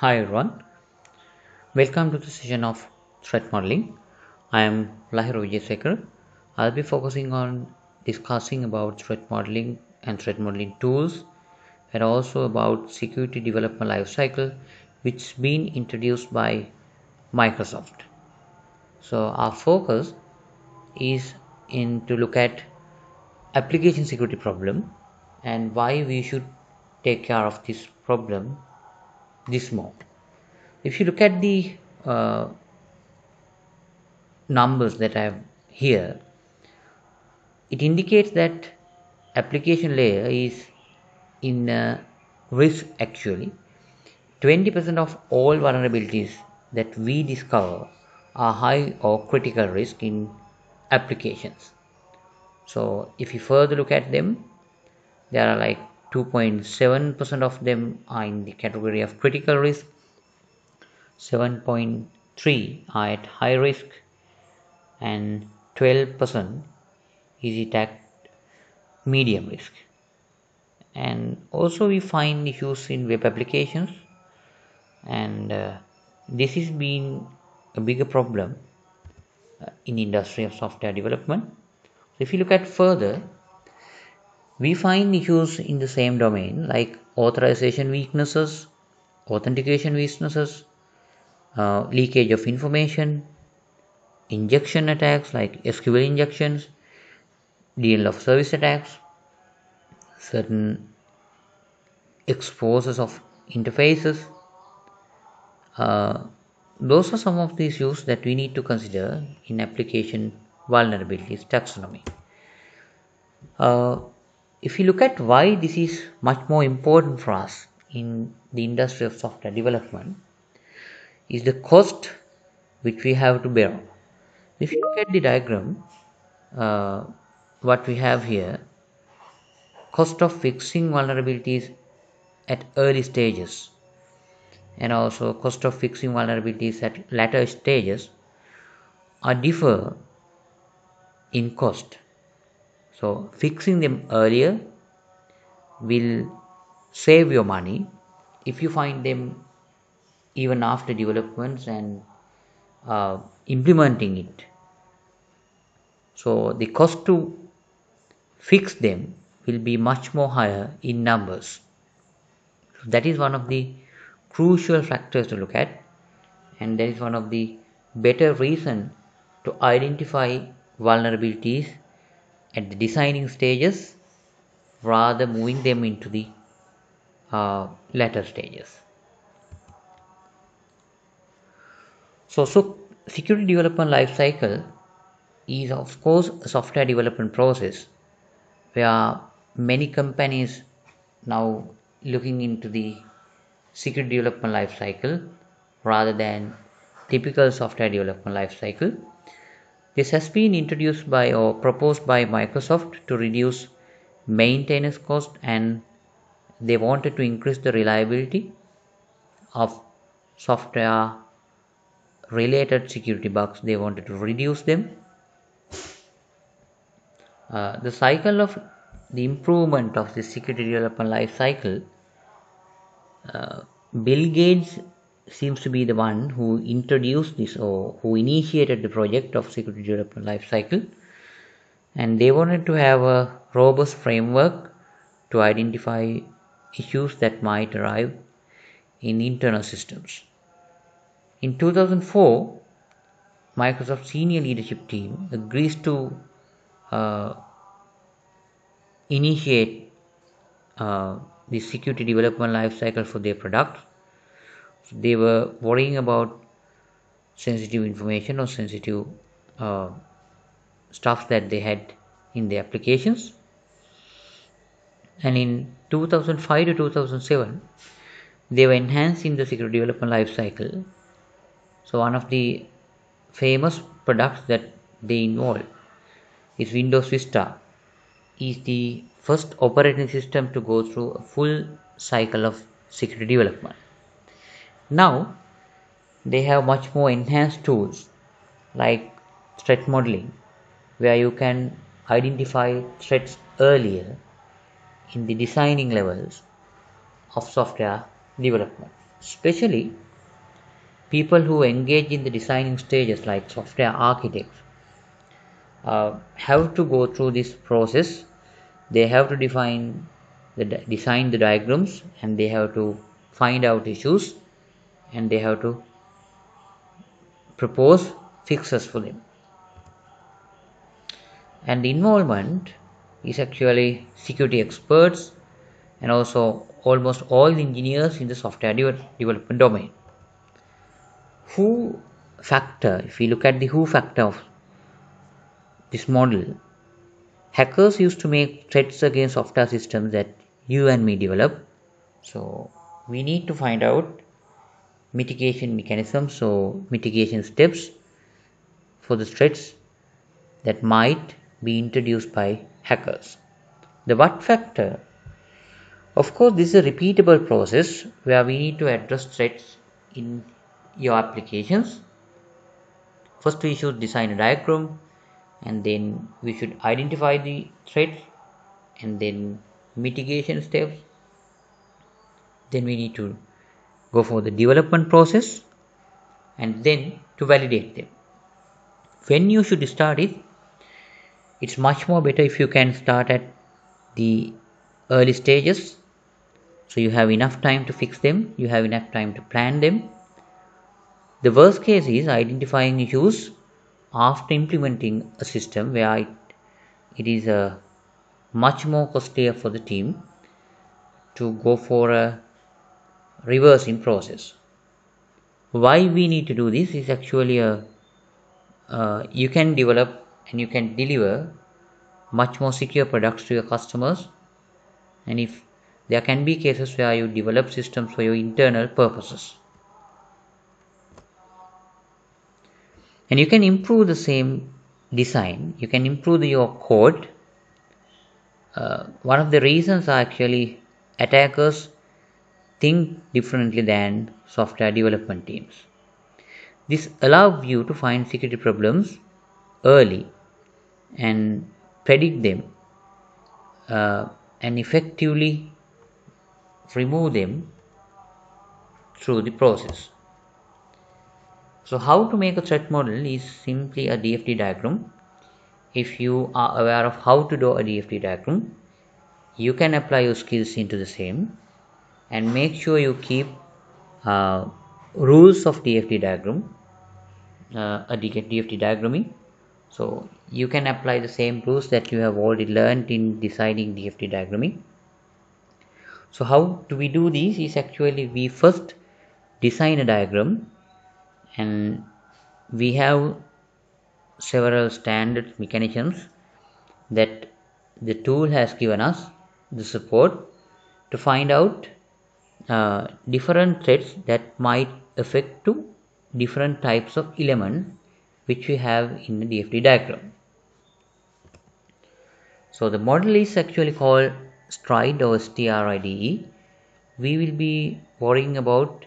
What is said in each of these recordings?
Hi everyone, welcome to the session of threat modeling. I am Lahiru Wijesekara. I'll be focusing on discussing about threat modeling and threat modeling tools and also about security development lifecycle which has been introduced by Microsoft. So our focus is in to look at application security problem and why we should take care of this problem this more. If you look at the uh, numbers that I have here, it indicates that application layer is in uh, risk actually. 20% of all vulnerabilities that we discover are high or critical risk in applications. So if you further look at them, there are like 2.7% of them are in the category of critical risk, 7.3 are at high risk, and 12% is at medium risk. And also we find issues in web applications, and uh, this has been a bigger problem uh, in the industry of software development. So If you look at further, we find issues in the same domain like authorization weaknesses, authentication weaknesses, uh, leakage of information, injection attacks like SQL injections, DL of service attacks, certain exposures of interfaces. Uh, those are some of the issues that we need to consider in application vulnerabilities taxonomy. Uh, if you look at why this is much more important for us in the industry of software development is the cost which we have to bear. If you look at the diagram uh, what we have here cost of fixing vulnerabilities at early stages and also cost of fixing vulnerabilities at later stages are differ in cost so fixing them earlier will save your money if you find them even after developments and uh, implementing it. So the cost to fix them will be much more higher in numbers. So that is one of the crucial factors to look at and that is one of the better reason to identify vulnerabilities at the designing stages rather moving them into the uh, later stages. So, so security development life cycle is of course a software development process where many companies now looking into the security development life cycle rather than typical software development life cycle this has been introduced by or proposed by Microsoft to reduce maintenance cost and they wanted to increase the reliability of software related security bugs. They wanted to reduce them. Uh, the cycle of the improvement of the security development life cycle uh, bill gates seems to be the one who introduced this or who initiated the project of security development lifecycle and they wanted to have a robust framework to identify issues that might arise in internal systems. In 2004, Microsoft senior leadership team agrees to uh, initiate uh, the security development lifecycle for their products they were worrying about sensitive information or sensitive uh, stuff that they had in the applications. And in 2005 to 2007 they were enhancing the security development life cycle. So one of the famous products that they involved is windows vista. Is the first operating system to go through a full cycle of security development now they have much more enhanced tools like threat modeling where you can identify threats earlier in the designing levels of software development. especially people who engage in the designing stages like software architects uh, have to go through this process they have to define the design the diagrams and they have to find out issues and they have to propose fixes for them and involvement is actually security experts and also almost all the engineers in the software development domain. Who factor if we look at the who factor of this model hackers used to make threats against software systems that you and me develop. So we need to find out mitigation mechanisms so mitigation steps for the threats that might be introduced by hackers. The what factor? Of course this is a repeatable process where we need to address threats in your applications. First we should design a diagram and then we should identify the threats and then mitigation steps. Then we need to go for the development process and then to validate them. When you should start it it's much more better if you can start at the early stages. So you have enough time to fix them you have enough time to plan them. The worst case is identifying issues after implementing a system where it, it is a much more costlier for the team to go for a reversing process. Why we need to do this is actually a uh, you can develop and you can deliver much more secure products to your customers. And if there can be cases where you develop systems for your internal purposes. And you can improve the same design. You can improve your code. Uh, one of the reasons are actually attackers think differently than software development teams. This allows you to find security problems early and predict them uh, and effectively remove them through the process. So how to make a threat model is simply a DFD diagram. If you are aware of how to do a DFD diagram, you can apply your skills into the same and make sure you keep uh, rules of DFD diagram, uh, a DFD diagramming. So you can apply the same rules that you have already learned in deciding DFD diagramming. So how do we do this is actually we first design a diagram and we have several standard mechanisms that the tool has given us the support to find out uh, different threads that might affect to different types of element which we have in the DFD diagram. So the model is actually called stride or STRIDE. We will be worrying about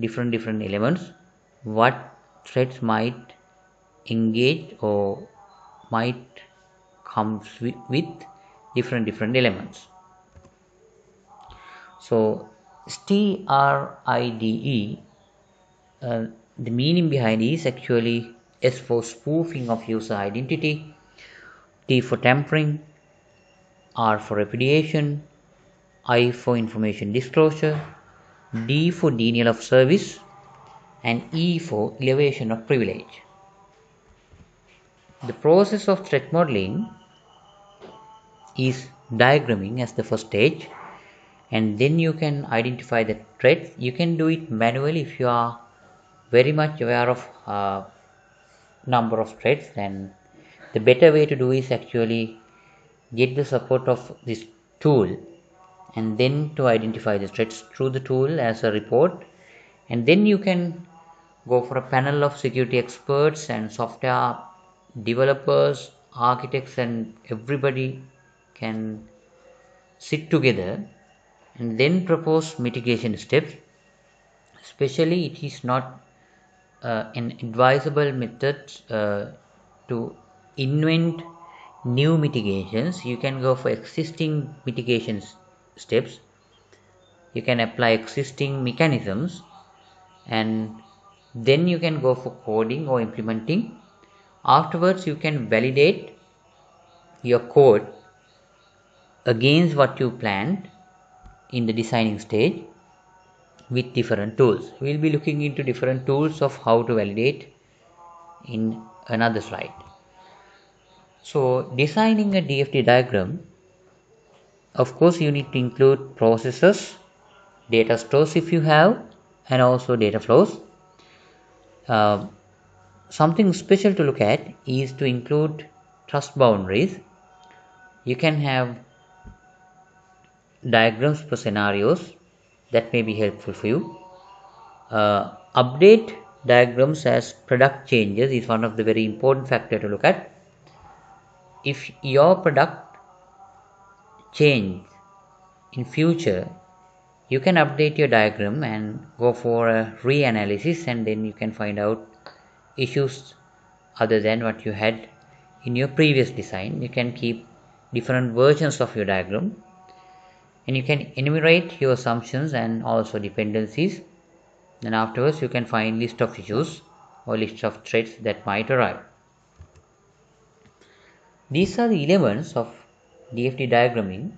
different different elements what threads might engage or might comes with different different elements so stride uh, the meaning behind is actually s for spoofing of user identity t for tampering r for repudiation i for information disclosure d for denial of service and E for elevation of privilege. The process of threat modeling is diagramming as the first stage and then you can identify the threat. You can do it manually if you are very much aware of uh, number of threads and the better way to do is actually get the support of this tool and then to identify the threats through the tool as a report. And then you can go for a panel of security experts and software developers architects and everybody can sit together and then propose mitigation steps. Especially it is not uh, an advisable method uh, to invent new mitigations. You can go for existing mitigation steps. You can apply existing mechanisms and then you can go for coding or implementing. Afterwards you can validate your code against what you planned in the designing stage with different tools. We will be looking into different tools of how to validate in another slide. So designing a DFD diagram, of course you need to include processes, data stores if you have and also data flows. Uh, something special to look at is to include trust boundaries. You can have diagrams for scenarios that may be helpful for you. Uh, update diagrams as product changes is one of the very important factor to look at. If your product change in future, you can update your diagram and go for a reanalysis and then you can find out issues other than what you had in your previous design. You can keep different versions of your diagram and you can enumerate your assumptions and also dependencies. Then afterwards you can find list of issues or list of threats that might arrive these are the elements of DFD diagramming.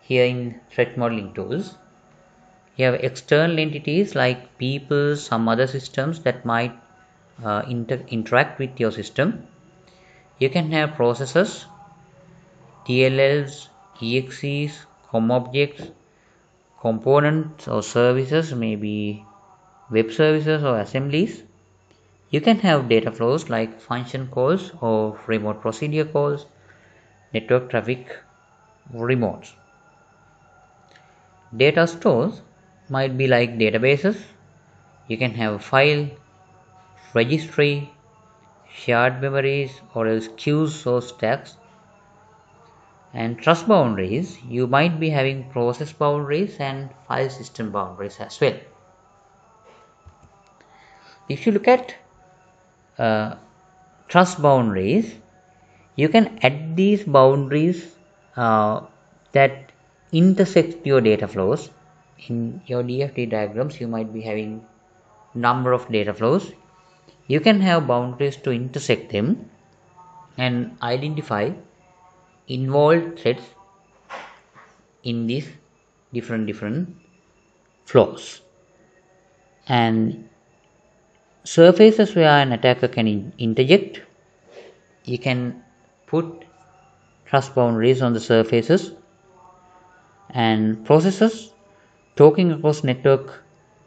Here in threat modeling tools you have external entities like people some other systems that might uh, inter interact with your system. You can have processes DLLs EXEs COM objects, components or services, maybe web services or assemblies. You can have data flows like function calls or remote procedure calls, network traffic remotes. Data stores might be like databases. You can have a file, registry, shared memories or else queues or stacks and trust boundaries you might be having process boundaries and file system boundaries as well. If you look at uh, trust boundaries you can add these boundaries uh, that intersect your data flows. In your DFD diagrams you might be having number of data flows. You can have boundaries to intersect them and identify involved threads in these different different flows. And surfaces where an attacker can in interject you can put trust boundaries on the surfaces and processes. Talking across network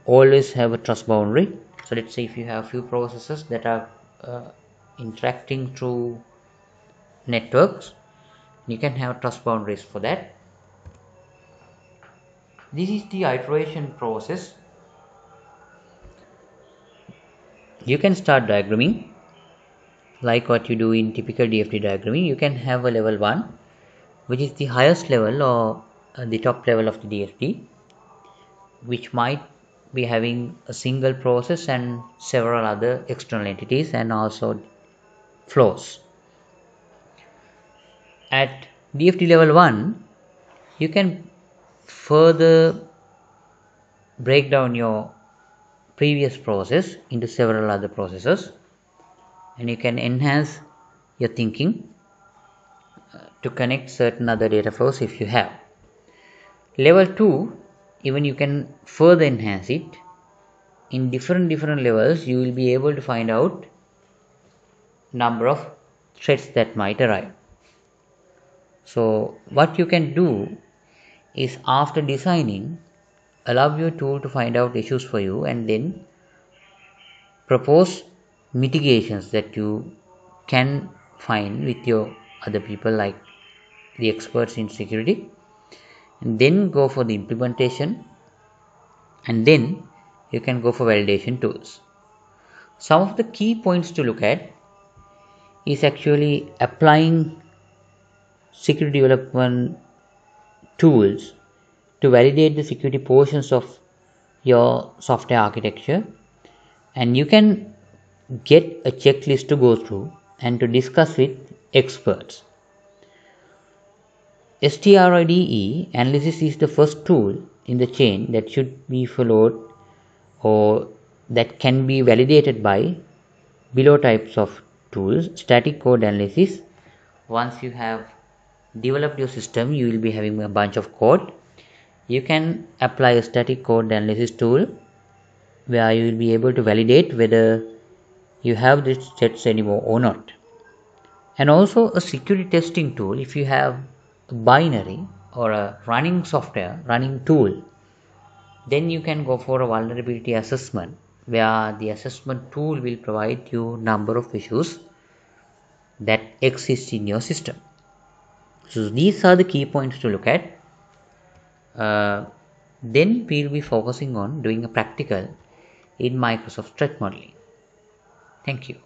always have a trust boundary. So let's say if you have few processes that are uh, interacting through networks you can have trust boundaries for that. This is the iteration process. You can start diagramming. Like what you do in typical DFD diagramming you can have a level 1 which is the highest level or uh, the top level of the DFD which might be having a single process and several other external entities and also flows at DFD level 1 you can further break down your previous process into several other processes. And you can enhance your thinking uh, to connect certain other data flows if you have. Level 2 even you can further enhance it. In different different levels you will be able to find out number of threads that might arrive so what you can do is after designing allow your tool to find out issues for you and then propose mitigations that you can find with your other people like the experts in security. And then go for the implementation and then you can go for validation tools. Some of the key points to look at is actually applying security development tools to validate the security portions of your software architecture and you can get a checklist to go through and to discuss with experts. STRIDE analysis is the first tool in the chain that should be followed or that can be validated by below types of tools static code analysis once you have developed your system you will be having a bunch of code. You can apply a static code analysis tool where you will be able to validate whether you have these sets anymore or not. And also a security testing tool. If you have a binary or a running software running tool then you can go for a vulnerability assessment where the assessment tool will provide you number of issues that exist in your system so these are the key points to look at uh, then we'll be focusing on doing a practical in Microsoft threat modeling. Thank you.